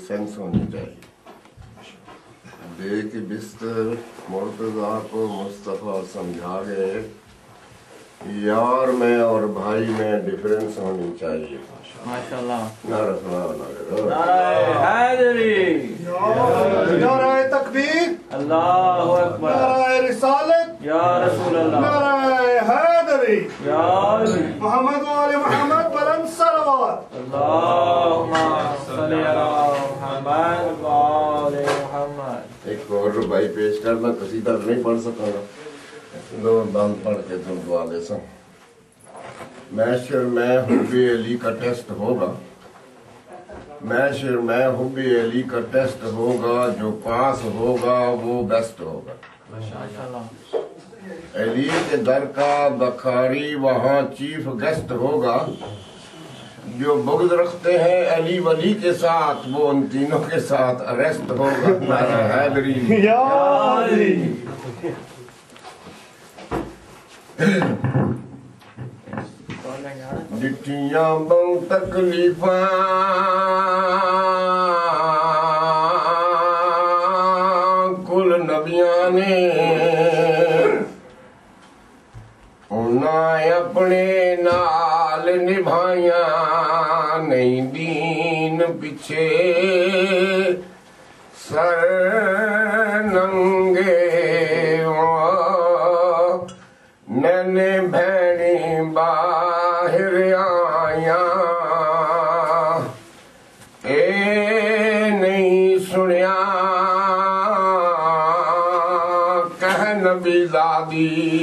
Sense ہونی چاہیے بے کی بستر مرتضہ کو مصطفیٰ سمجھا گئے یار میں اور بھائی میں ڈفرینس ہونی چاہیے ہاں۔ نعرہ تکبیر اللہ اکبر نعرہ رسالت یا رسول اللہ نعرہ حیدری یا ایک اور روبائی پیش کر میں کسی طرح نہیں پڑھ سکا گا لو بند پڑھ کے تم دعا لے سا میں شر میں حبی علی کا ٹیسٹ ہوگا میں شر میں حبی علی کا ٹیسٹ ہوگا جو پاس ہوگا وہ بیسٹ ہوگا علی کے در کا بخاری وہاں چیف گیسٹ ہوگا جو بغض رکھتے ہیں علی ولی کے ساتھ وہ ان تینوں کے ساتھ اریسٹ ہوگا ڈٹیاں ڈ تکلیف کل نبیاں نے انہیں اپنے نبھایا نہیں دین پیچھے سر ننگے نینے بہنی باہر آیا اے نہیں سنیا کہ نبی دادی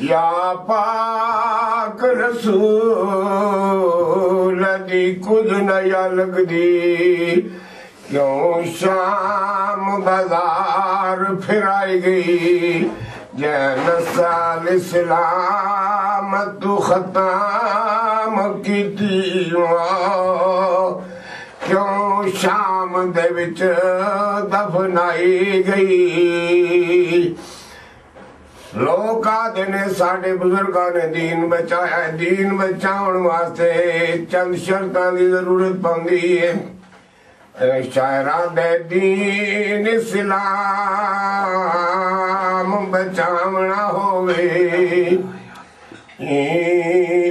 یا پاک رسول دی کد نیا لگ دی کیوں شام بازار پھرائی گئی جین اسلامت اسلام تو ختم کی کیوں شام دے وچ دفنائی گئی لوگ سڈے بزرگا نے جین بچایا جی بچا واسے چند شرطا کی ضرورت ہوئے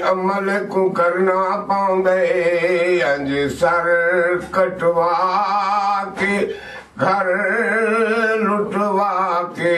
عمل کو کرنا پوڈ انج سر کٹوا کے گھر لٹوا کے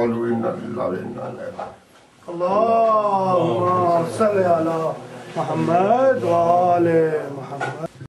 قالوا إنا لله وإنا إليه اللهم صل على محمد وآل محمد